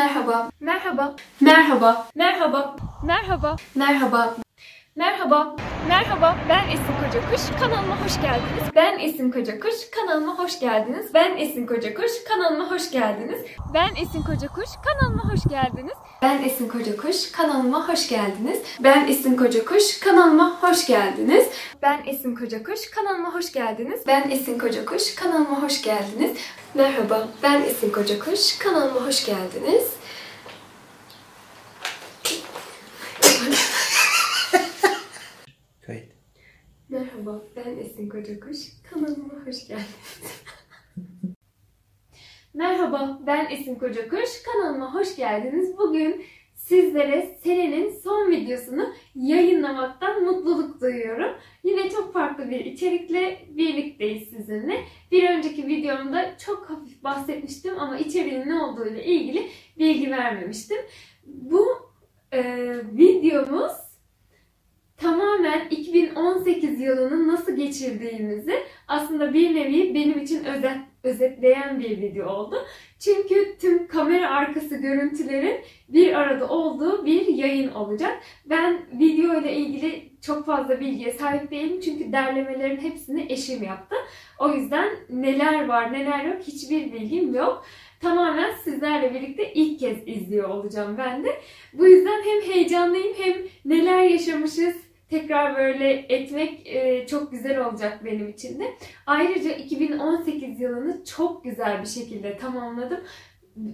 Merhaba. Merhaba. Merhaba. Merhaba. Merhaba. Merhaba. Merhaba. Merhaba. Ben Esin Kocakuş. Kanalıma hoş geldiniz. Ben Esin Kocakuş. Kanalıma hoş geldiniz. Ben Esin Kocakuş. Kanalıma hoş geldiniz. Ben Esin Kocakuş. Kanalıma hoş geldiniz. Ben Esin Kocakuş. Kanalıma hoş geldiniz. Ben Esin Kocakuş. Kanalıma hoş geldiniz. Ben Esin Kocakuş. Kanalıma hoş geldiniz. Ben Esin Kocakuş. Kanalıma hoş geldiniz. Merhaba. Ben Esin Kocakuş. Kanalıma hoş geldiniz. Merhaba, ben Esin Kocakuş. Kanalıma hoş geldiniz. Merhaba, ben Esin Kocakuş. Kanalıma hoş geldiniz. Bugün sizlere senenin son videosunu yayınlamaktan mutluluk duyuyorum. Yine çok farklı bir içerikle birlikteyiz sizinle. Bir önceki videomda çok hafif bahsetmiştim ama içeriğin ne olduğuyla ilgili bilgi vermemiştim. Bu e, videomuz tamamen 2018 yılını nasıl geçirdiğimizi aslında bir nevi benim için özet, özetleyen bir video oldu. Çünkü tüm kamera arkası görüntülerin bir arada olduğu bir yayın olacak. Ben video ile ilgili çok fazla bilgiye sahip değilim çünkü derlemelerin hepsini eşim yaptı. O yüzden neler var neler yok hiçbir bilgim yok. Tamamen sizlerle birlikte ilk kez izliyor olacağım ben de. Bu yüzden hem heyecanlıyım hem neler yaşamışız, tekrar böyle etmek e, çok güzel olacak benim için de. Ayrıca 2018 yılını çok güzel bir şekilde tamamladım.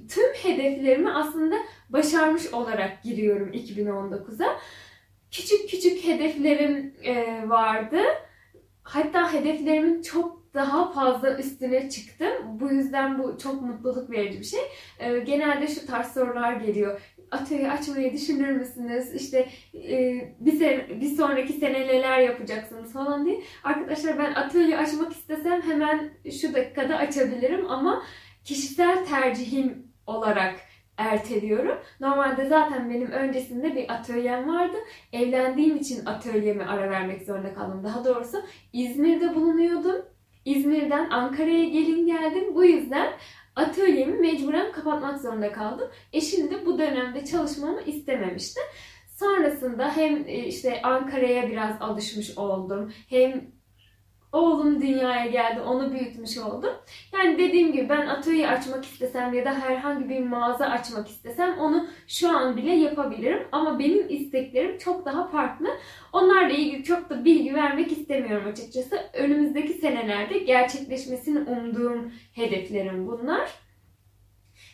Tüm hedeflerimi aslında başarmış olarak giriyorum 2019'a. Küçük küçük hedeflerim e, vardı. Hatta hedeflerimin çok daha fazla üstüne çıktım. Bu yüzden bu çok mutluluk verici bir şey. E, genelde şu tarz sorular geliyor atölye açmayı düşünür müsünüz? İşte e, bir, sene, bir sonraki sene neler yapacaksınız falan diye. Arkadaşlar ben atölye açmak istesem hemen şu dakikada açabilirim ama kişisel tercihim olarak erteliyorum. Normalde zaten benim öncesinde bir atölyem vardı. Evlendiğim için atölyeme ara vermek zorunda kaldım. Daha doğrusu İzmir'de bulunuyordum. İzmir'den Ankara'ya gelin geldim. Bu yüzden atölyemi mecburen kapatmak zorunda kaldım. Eşim de bu dönemde çalışmamı istememişti. Sonrasında hem e, işte Ankara'ya biraz alışmış oldum. Hem oğlum dünyaya geldi, onu büyütmüş oldum. Yani dediğim gibi ben atölye açmak istesem ya da herhangi bir mağaza açmak istesem onu şu an bile yapabilirim. Ama benim isteklerim çok daha farklı. Onlarla ilgili çok da bilgi vermek istemiyorum açıkçası. Önümüzdeki senelerde gerçekleşmesini umduğum hedeflerim bunlar.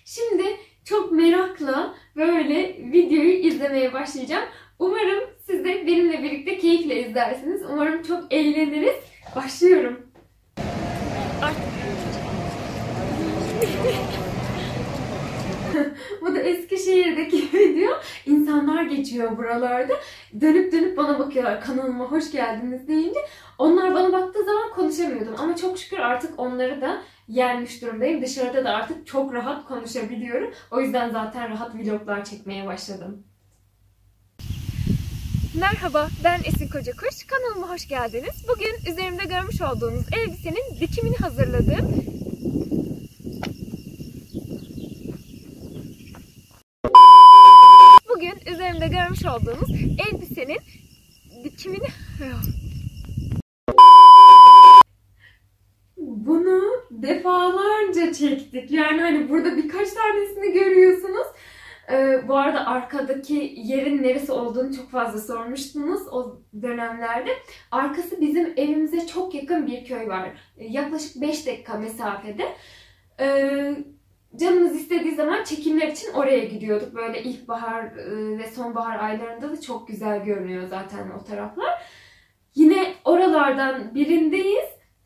Şimdi çok merakla böyle videoyu izlemeye başlayacağım. Umarım siz de benimle birlikte keyifle izlersiniz. Umarım çok eğleniriz. Başlıyorum. Bu da Eskişehir'deki video. İnsanlar geçiyor buralarda. Dönüp dönüp bana bakıyorlar. Kanalıma hoş geldiniz deyince. Onlar bana baktığı zaman konuşamıyordum. Ama çok şükür artık onları da yenmiş durumdayım. Dışarıda da artık çok rahat konuşabiliyorum. O yüzden zaten rahat vloglar çekmeye başladım. Merhaba, ben Esin Kocakuş. Kanalıma hoş geldiniz. Bugün üzerimde görmüş olduğunuz elbisenin dikimini hazırladım. Bugün üzerimde görmüş olduğunuz elbisenin dikimini... Bunu defalarca çektik. Yani hani burada birkaç tanesini görüyorsunuz. Ee, bu arada arkadaki yerin neresi olduğunu çok fazla sormuştunuz o dönemlerde. Arkası bizim evimize çok yakın bir köy var. Ee, yaklaşık 5 dakika mesafede. Ee, canımız istediği zaman çekimler için oraya gidiyorduk. Böyle ilkbahar e, ve sonbahar aylarında da çok güzel görünüyor zaten o taraflar. Yine oralardan birindeyiz.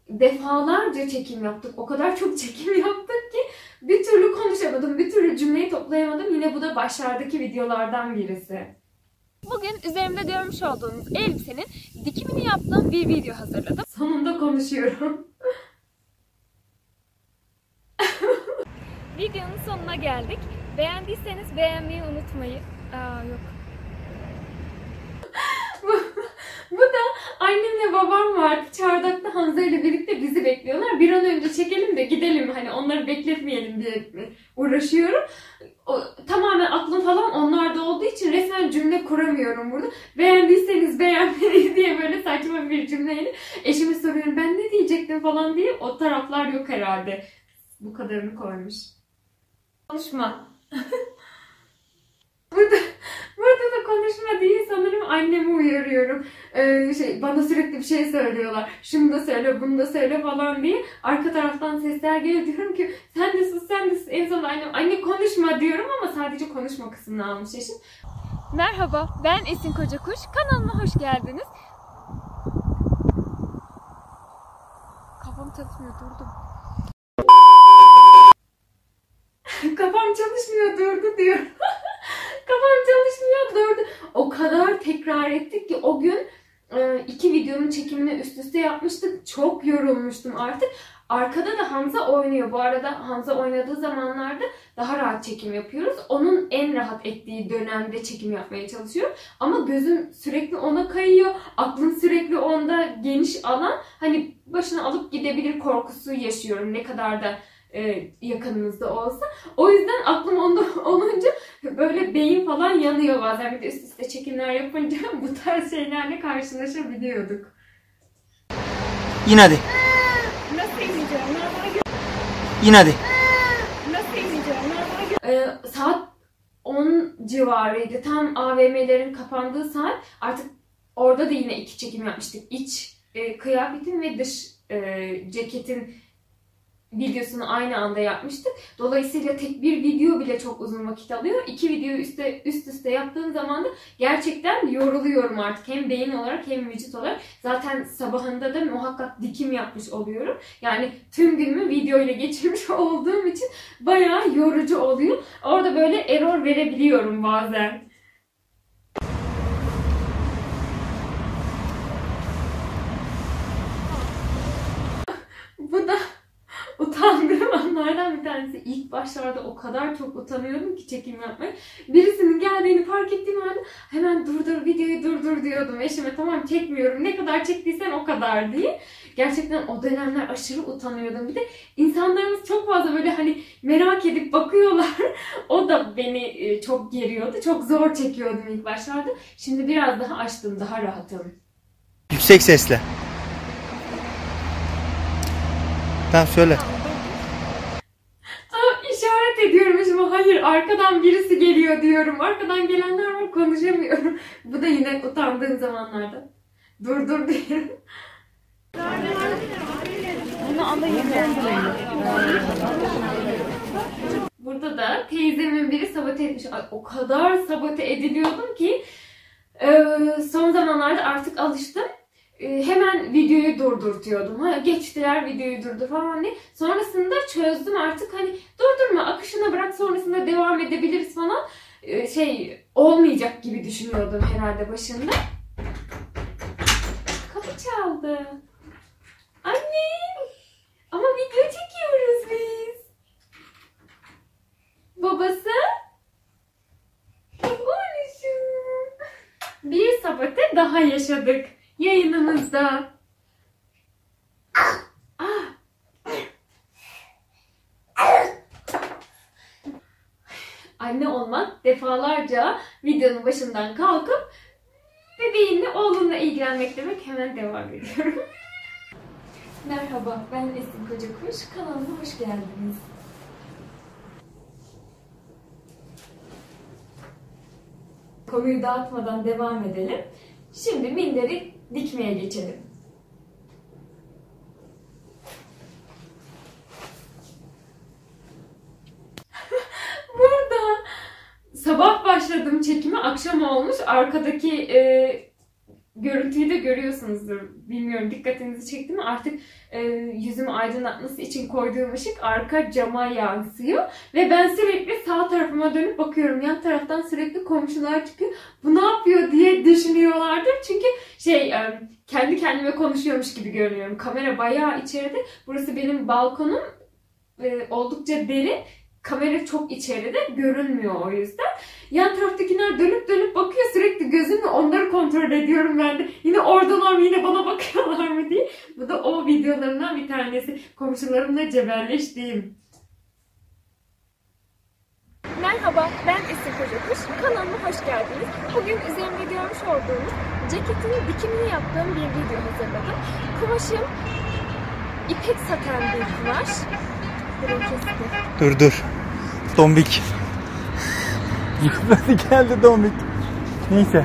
Defalarca çekim yaptık. O kadar çok çekim yaptık ki bir türlü konuşamadım, bir türlü cümleyi toplayamadım. Yine bu da başlardaki videolardan birisi. Bugün üzerimde görmüş olduğunuz elbisenin dikimini yaptığım bir video hazırladım. Sonunda konuşuyorum. Videonun sonuna geldik. Beğendiyseniz beğenmeyi unutmayın. Aa yok. Bu da Annemle babam vardı. Çardak'ta Hamza ile birlikte bizi bekliyorlar. Bir an önce çekelim de gidelim. Hani onları bekletmeyelim diye uğraşıyorum. O, tamamen aklım falan onlarda olduğu için resmen cümle kuramıyorum burada. Beğendiyseniz beğenmeyi diye böyle saçma bir cümleyle eşime soruyorum ben ne diyecektim falan diye o taraflar yok herhalde. Bu kadarını koymuş. Konuşma. annemi uyarıyorum. Ee, şey, bana sürekli bir şey söylüyorlar. Şunu da söyle, bunu da söyle falan diye. Arka taraftan sesler geliyor. Diyorum ki sen de sus, sen de sus. En sonunda annem, anne konuşma diyorum ama sadece konuşma kısmını almış eşim. Merhaba, ben Esin Kocakuş. Kanalıma hoş geldiniz. Kafam çalışmıyor, durdum. Kafam çalışmıyor, durdu diyor. Kafam çalışmıyor, durdu. O kadar tekrar ettik ki o gün e, iki videonun çekimini üst üste yapmıştık. Çok yorulmuştum artık. Arkada da Hamza oynuyor. Bu arada Hamza oynadığı zamanlarda daha rahat çekim yapıyoruz. Onun en rahat ettiği dönemde çekim yapmaya çalışıyor. Ama gözüm sürekli ona kayıyor. Aklım sürekli onda geniş alan. Hani başına alıp gidebilir korkusu yaşıyorum. Ne kadar da e, yakınımızda olsa. O yüzden aklım onda olunca böyle beyin falan yanıyor bazen. Bir de üst üste çekimler yapınca bu tarz şeylerle karşılaşabiliyorduk. Yine hadi. Nasıl ineceğim? Yine hadi. Nasıl ineceğim? Ee, saat 10 civarıydı. Tam AVM'lerin kapandığı saat. Artık orada da yine iki çekim yapmıştık. İç e, kıyafetin ve dış e, ceketin videosunu aynı anda yapmıştık. Dolayısıyla tek bir video bile çok uzun vakit alıyor. İki videoyu üstte, üst üste yaptığım zaman da gerçekten yoruluyorum artık. Hem beyin olarak hem vücut olarak. Zaten sabahında da muhakkak dikim yapmış oluyorum. Yani tüm günümü video ile geçirmiş olduğum için bayağı yorucu oluyor. Orada böyle error verebiliyorum bazen. Bu da utandığım anlardan bir tanesi. İlk başlarda o kadar çok utanıyordum ki çekim yapmayı. Birisinin geldiğini fark ettiğim anda hemen durdur videoyu durdur diyordum eşime. Tamam çekmiyorum ne kadar çektiysen o kadar diye. Gerçekten o dönemler aşırı utanıyordum. Bir de insanlarımız çok fazla böyle hani merak edip bakıyorlar. o da beni e, çok geriyordu. Çok zor çekiyordum ilk başlarda. Şimdi biraz daha açtım, daha rahatım. Yüksek sesle. Tamam söyle. Aa, işaret ediyorum ama hayır arkadan birisi geliyor diyorum. Arkadan gelenler var konuşamıyorum. Bu da yine utandığım zamanlarda. Dur dur diyorum. Burada da teyzemin biri sabote etmiş. Ay, o kadar sabote ediliyordum ki e, son zamanlarda artık alıştım. E, hemen videoyu durdurtuyordum. Ha, geçtiler videoyu durdur falan diye. Sonrasında çözdüm artık hani durdurma akışına bırak sonrasında devam edebiliriz falan. E, şey olmayacak gibi düşünüyordum herhalde başında. Kapı çaldı. Annem! Ama video çekiyoruz biz. Babası? Oğluşum. Bir sabote daha yaşadık yayınımızda. Ah. Anne olmak defalarca videonun başından kalkıp bebeğinle oğlunla ilgilenmek demek hemen devam ediyorum. Merhaba ben Esin Kocakuş kanalıma hoş geldiniz. Konuyu dağıtmadan devam edelim. Şimdi minderi dikmeye geçelim. Burada sabah başladım çekime akşam olmuş. Arkadaki e, görüntüyü de görüyorsunuzdur. Bilmiyorum dikkatinizi çekti mi? Artık e, yüzümü aydınlatması için koyduğum ışık arka cama yansıyor. Ve ben sürekli sağ tarafıma dönüp bakıyorum. Yan taraftan sürekli komşular çıkıyor. Bu ne yapıyor diye düşünüyorlardır. Çünkü şey e, kendi kendime konuşuyormuş gibi görünüyorum. Kamera bayağı içeride. Burası benim balkonum. E, oldukça derin. Kamera çok içeride görünmüyor o yüzden. Yan taraftakiler dönüp dönüp bakıyor sürekli gözümle onları kontrol ediyorum ben de. Yine oradalar mı yine bana bakıyorlar mı diye. Bu da o videolarımdan bir tanesi. Komşularımla cebelleştiğim. Merhaba, ben Esin Kocakuş. Kanalıma hoş geldiniz. Bugün üzerimde görmüş olduğunuz ceketin dikimini yaptığım bir video hazırladım. Kumaşım ipek saten bir kumaş. Dur dur. Dombik. Yıkıldı geldi dombik. Neyse.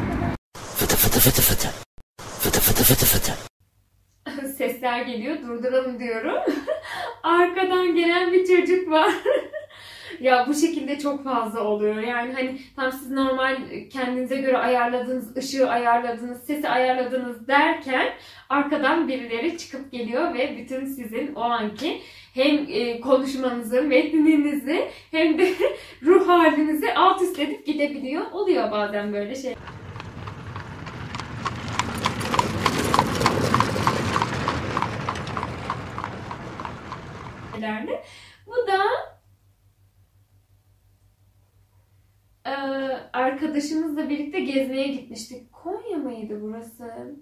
Sesler geliyor, durduralım diyorum. Arkadan gelen bir çocuk var. ya bu şekilde çok fazla oluyor. Yani hani tam siz normal kendinize göre ayarladığınız, ışığı ayarladınız, sesi ayarladınız derken arkadan birileri çıkıp geliyor ve bütün sizin o anki hem e, konuşmanızı, metninizi hem de ruh halinizi alt üst edip gidebiliyor. Oluyor bazen böyle şey. Bu da e, arkadaşımızla birlikte gezmeye gitmiştik. Konya mıydı burası?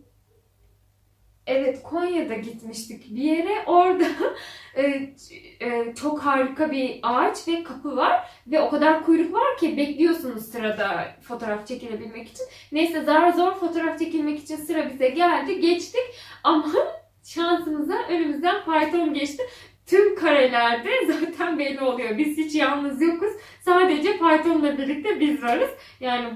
Evet Konya'da gitmiştik bir yere. Orada e, e, çok harika bir ağaç ve kapı var. Ve o kadar kuyruk var ki bekliyorsunuz sırada fotoğraf çekilebilmek için. Neyse zar zor fotoğraf çekilmek için sıra bize geldi. Geçtik ama şansımıza önümüzden fayton geçti. Tüm karelerde zaten belli oluyor. Biz hiç yalnız yokuz. Sadece faytonla birlikte biz varız. Yani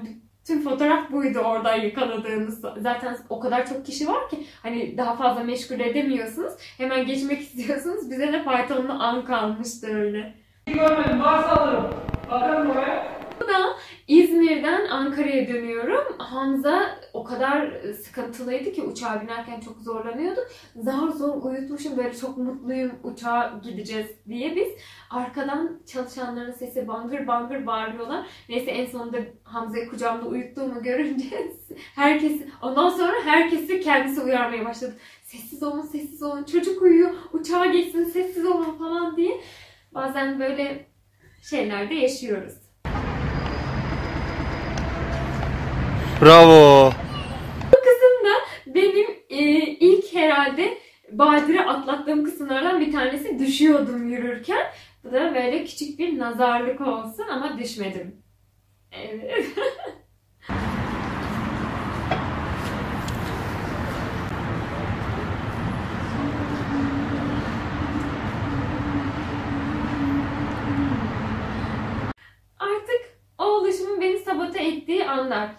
tüm fotoğraf buydu orada yakaladığımız. Zaten o kadar çok kişi var ki hani daha fazla meşgul edemiyorsunuz. Hemen geçmek istiyorsunuz. Bize de faytonlu an kalmıştı öyle. Görmedim, varsa alırım. Bakarım oraya. Bu da İzmir'den Ankara'ya dönüyorum. Hamza o kadar sıkıntılıydı ki uçağa binerken çok zorlanıyordu. Zar zor uyutmuşum böyle çok mutluyum uçağa gideceğiz diye biz. Arkadan çalışanların sesi bangır bangır bağırıyorlar. Neyse en sonunda Hamza'yı kucağımda uyuttuğumu görünce herkes ondan sonra herkesi kendisi uyarmaya başladı. Sessiz olun sessiz olun çocuk uyuyor uçağa geçsin sessiz olun falan diye. Bazen böyle şeylerde yaşıyoruz. Bravo. kısım da benim e, ilk herhalde badire atlattığım kısımlardan bir tanesi düşüyordum yürürken. Bu da böyle küçük bir nazarlık olsun ama düşmedim. Evet. Artık o oluşumun beni sabote ettiği anlar.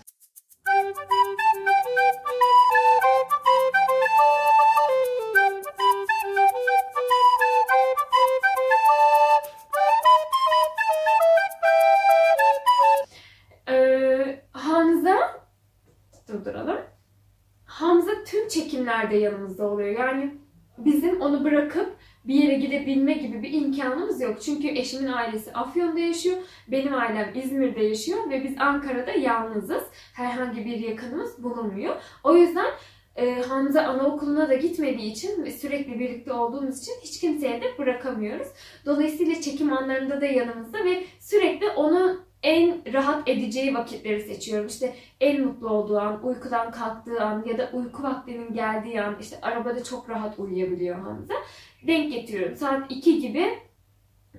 Ee, Hamza tüm çekimlerde yanımızda oluyor. Yani bizim onu bırakıp bir yere gidebilme gibi bir imkanımız yok. Çünkü eşimin ailesi Afyon'da yaşıyor. Benim ailem İzmir'de yaşıyor ve biz Ankara'da yalnızız. Herhangi bir yakınımız bulunmuyor. O yüzden e, Hamza anaokuluna da gitmediği için ve sürekli birlikte olduğumuz için hiç kimseye de bırakamıyoruz. Dolayısıyla çekim anlarında da yanımızda ve sürekli onu en rahat edeceği vakitleri seçiyorum. İşte en mutlu olduğu an, uykudan kalktığı an ya da uyku vaktinin geldiği an işte arabada çok rahat uyuyabiliyor Hamza. Denk getiriyorum. Saat 2 gibi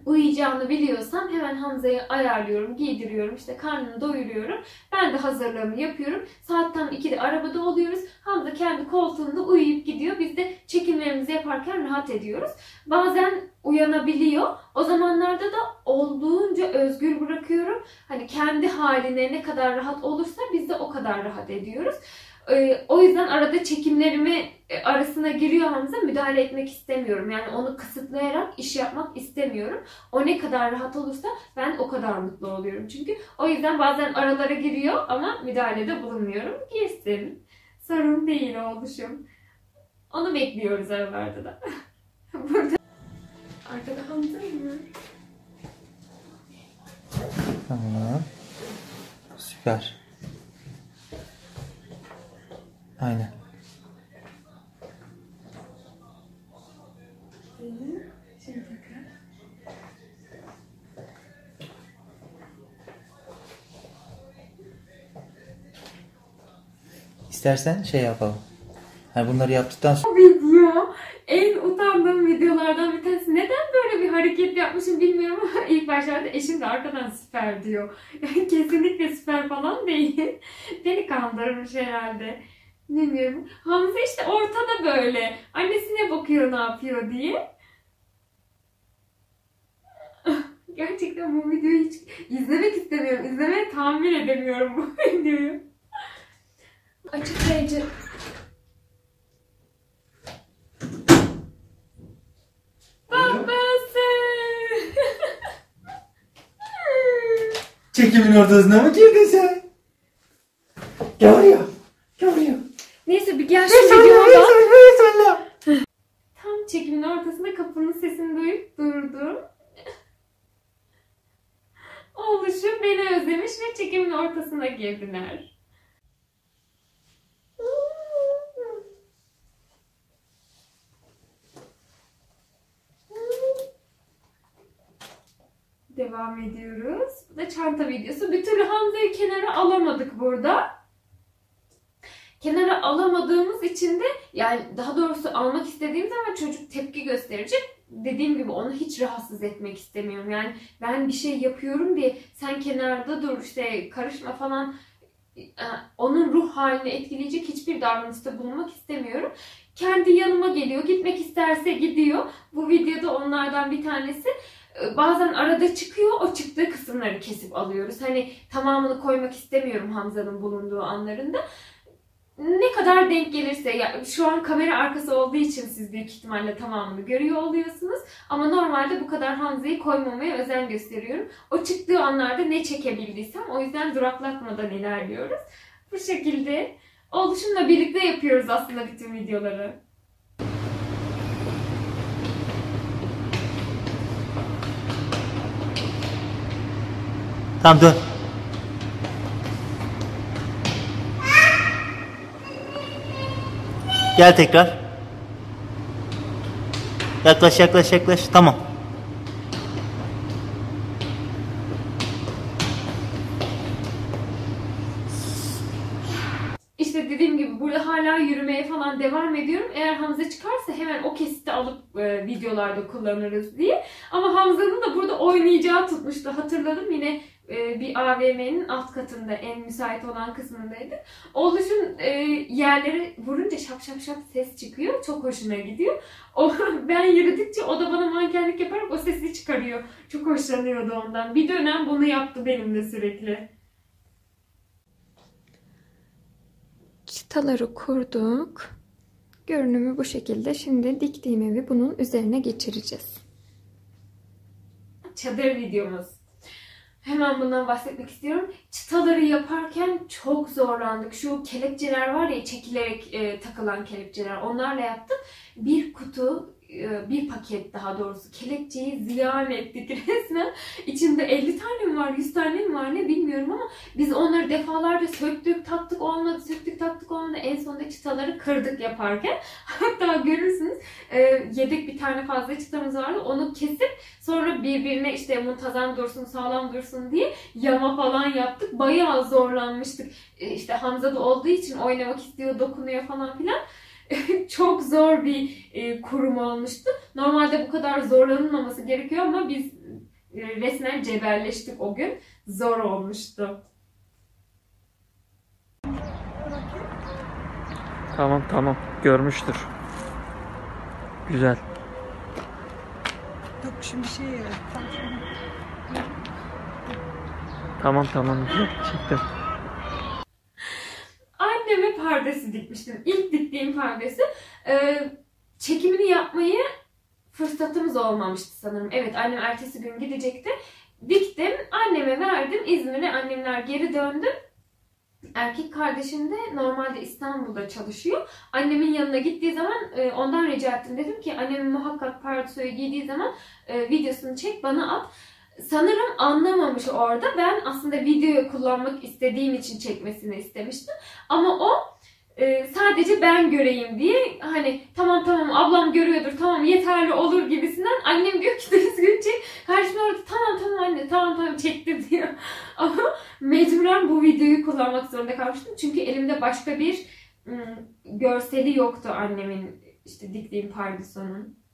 uyuyacağını biliyorsam hemen Hamza'yı ayarlıyorum, giydiriyorum, işte karnını doyuruyorum. Ben de hazırlığımı yapıyorum. Saat tam 2'de arabada oluyoruz. Hamza kendi koltuğunda uyuyup gidiyor. Biz de çekimlerimizi yaparken rahat ediyoruz. Bazen uyanabiliyor. O zamanlarda da olduğunca özgür bırakıyorum. Hani kendi haline ne kadar rahat olursa biz de o kadar rahat ediyoruz. Ee, o yüzden arada çekimlerimi e, arasına giriyor Hamza müdahale etmek istemiyorum. Yani onu kısıtlayarak iş yapmak istemiyorum. O ne kadar rahat olursa ben o kadar mutlu oluyorum. Çünkü o yüzden bazen aralara giriyor ama müdahalede bulunmuyorum. Girsin. Sorun değil oluşum. Onu bekliyoruz aralarda da. Burada Arkada Hamza mı? Tamam. Süper. Aynen. İstersen şey yapalım. Hani bunları yaptıktan sonra Video. o en utandığım videolardan bir tanesi. Neden böyle bir hareket yapmışım bilmiyorum ama ilk başlarda eşim de arkadan süper diyor. Kesinlikle süper falan değil. Beni kandırmış herhalde. Bilmiyorum. Hamza işte ortada böyle. Annesine bakıyor ne yapıyor diye. Gerçekten bu videoyu hiç izlemek istemiyorum. İzlemeye tahammül edemiyorum bu videoyu. Açıklayıcı. Babası. Çekimin ortasına mı girdin sen? Gel buraya. Gel buraya. Neyse bir gel şu Ver videoya bak. sana, ver sana. Tam çekimin ortasında kapının sesini duyup durdum. Oğluşum ve çekimin ortasına girdiler. Devam ediyoruz. Bu da çanta videosu. Bir türlü Hamza'yı kenara alamadık burada. Kenara alamadığımız için de yani daha doğrusu almak istediğim zaman çocuk tepki gösterecek. Dediğim gibi onu hiç rahatsız etmek istemiyorum. Yani ben bir şey yapıyorum diye sen kenarda dur işte karışma falan e, onun ruh halini etkileyecek hiçbir davranışta bulunmak istemiyorum. Kendi yanıma geliyor. Gitmek isterse gidiyor. Bu videoda onlardan bir tanesi. E, Bazen arada çıkıyor. O çıktığı kısımları kesip alıyoruz. Hani tamamını koymak istemiyorum Hamza'nın bulunduğu anlarında ne kadar denk gelirse ya şu an kamera arkası olduğu için siz büyük ihtimalle tamamını görüyor oluyorsunuz. Ama normalde bu kadar Hamza'yı koymamaya özen gösteriyorum. O çıktığı anlarda ne çekebildiysem o yüzden duraklatmadan ilerliyoruz. Bu şekilde oluşumla birlikte yapıyoruz aslında bütün videoları. Tamam dön. Gel tekrar. Yaklaş yaklaş yaklaş. Tamam. İşte dediğim gibi burada hala yürümeye falan devam ediyorum. Eğer Hamza çıkarsa hemen o kesiti alıp e, videolarda kullanırız diye. Ama Hamza'nın da burada oynayacağı tutmuştu. Hatırladım yine bir AVM'nin alt katında en müsait olan kısmındaydı. Oğluşun e, yerleri vurunca şap şap şap ses çıkıyor. Çok hoşuna gidiyor. O, ben yürüdükçe o da bana mankenlik yaparak o sesi çıkarıyor. Çok hoşlanıyordu ondan. Bir dönem bunu yaptı benimle sürekli. Çıtaları kurduk. Görünümü bu şekilde. Şimdi diktiğim evi bunun üzerine geçireceğiz. çadır videomuz. Hemen bundan bahsetmek istiyorum. Çıtaları yaparken çok zorlandık. Şu kelepçeler var ya çekilerek e, takılan kelepçeler. Onlarla yaptık. Bir kutu, bir paket daha doğrusu kelepçeyi ziyan ettik resmen. İçinde 50 tane mi var, 100 tane mi var ne bilmiyorum ama biz onları defalarca söktük, taktık olmadı, söktük, taktık olmadı. En sonunda çıtaları kırdık yaparken. Hatta görürsünüz e, yedek bir tane fazla çıtamız vardı. Onu kesip Sonra birbirine işte muntazam dursun, sağlam dursun diye yama falan yaptık. Bayağı zorlanmıştık. E, İşte Hamza da olduğu için oynamak istiyor, dokunuyor falan filan. Çok zor bir e, kurum olmuştu. Normalde bu kadar zorlanılmaması gerekiyor ama biz e, resmen cebelleştik o gün. Zor olmuştu. Tamam tamam görmüştür. Güzel. Yok şimdi şey ya. Tamam tamam güzel. Çektim. Anneme perdesi dikmiştim. İlk diktiğim perdesi. Ee, çekimini yapmayı fırsatımız olmamıştı sanırım. Evet annem ertesi gün gidecekti. Diktim. Anneme verdim. İzmir'e annemler geri döndü. Erkek kardeşim de normalde İstanbul'da çalışıyor. Annemin yanına gittiği zaman e, ondan rica ettim. Dedim ki annemin muhakkak partoyu giydiği zaman e, videosunu çek bana at. Sanırım anlamamış orada. Ben aslında videoyu kullanmak istediğim için çekmesini istemiştim. Ama o e, sadece ben göreyim diye hani tamam tamam ablam görüyordur tamam yeterli olur gibisinden annem diyor ki düzgün çek. Karşıma orada tamam tamam anne tamam tamam çektim diyor. Ama mecburen bu videoyu kullanmak zorunda kalmıştım. Çünkü elimde başka bir ım, görseli yoktu annemin işte diktiğim pardesonun.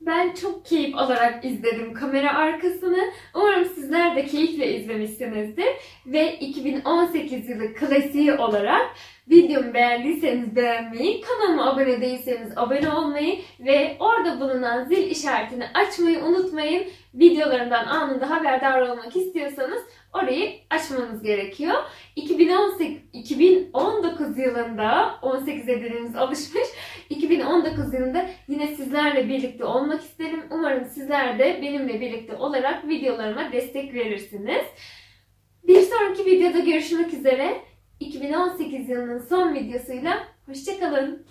Ben çok keyif alarak izledim kamera arkasını. Umarım sizler de keyifle izlemişsinizdir. Ve 2018 yılı klasiği olarak videomu beğendiyseniz beğenmeyi, kanalıma abone değilseniz abone olmayı ve orada bulunan zil işaretini açmayı unutmayın. Videolarımdan anında haberdar olmak istiyorsanız orayı açmanız gerekiyor. 2018, 2019 yılında 18 dediğiniz alışmış. 2019 yılında yine sizlerle birlikte olmak isterim. Umarım sizler de benimle birlikte olarak videolarıma destek verirsiniz. Bir sonraki videoda görüşmek üzere. 2018 yılının son videosuyla hoşçakalın.